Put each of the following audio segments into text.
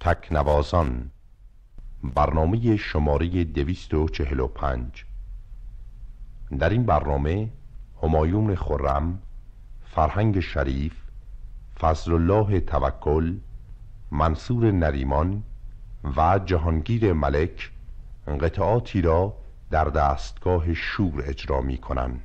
تکنوازان. برنامه شماره دویست و چهل و پنج. در این برنامه همایون خرم فرهنگ شریف فضل الله توکل منصور نریمان و جهانگیر ملک قطعاتی را در دستگاه شور اجرا می کنند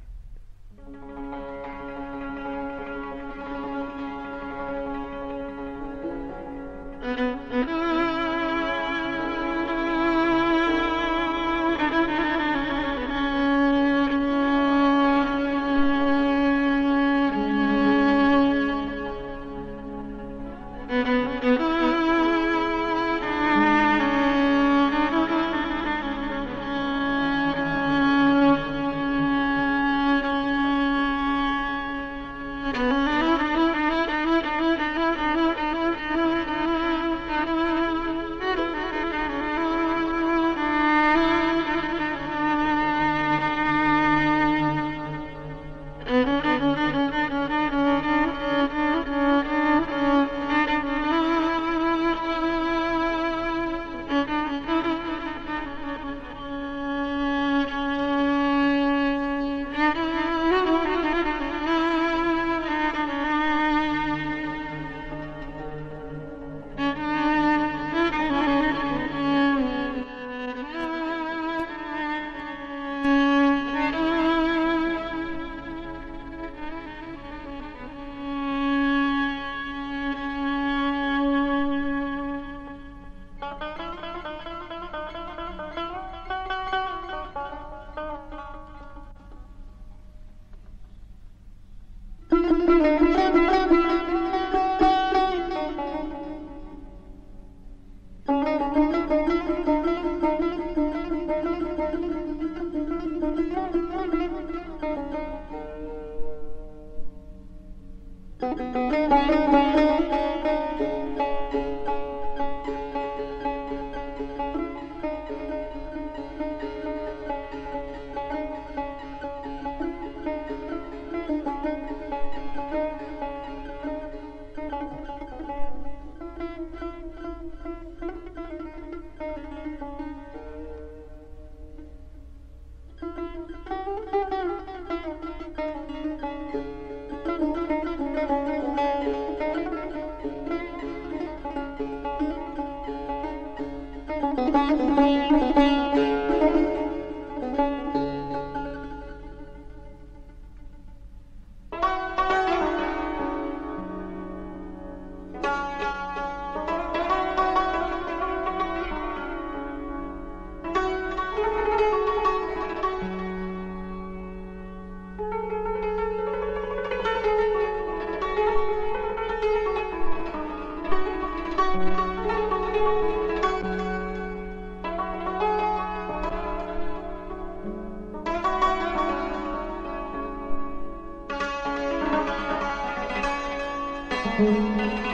Música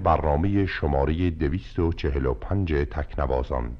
برنامه شماره 245 تکنوازان.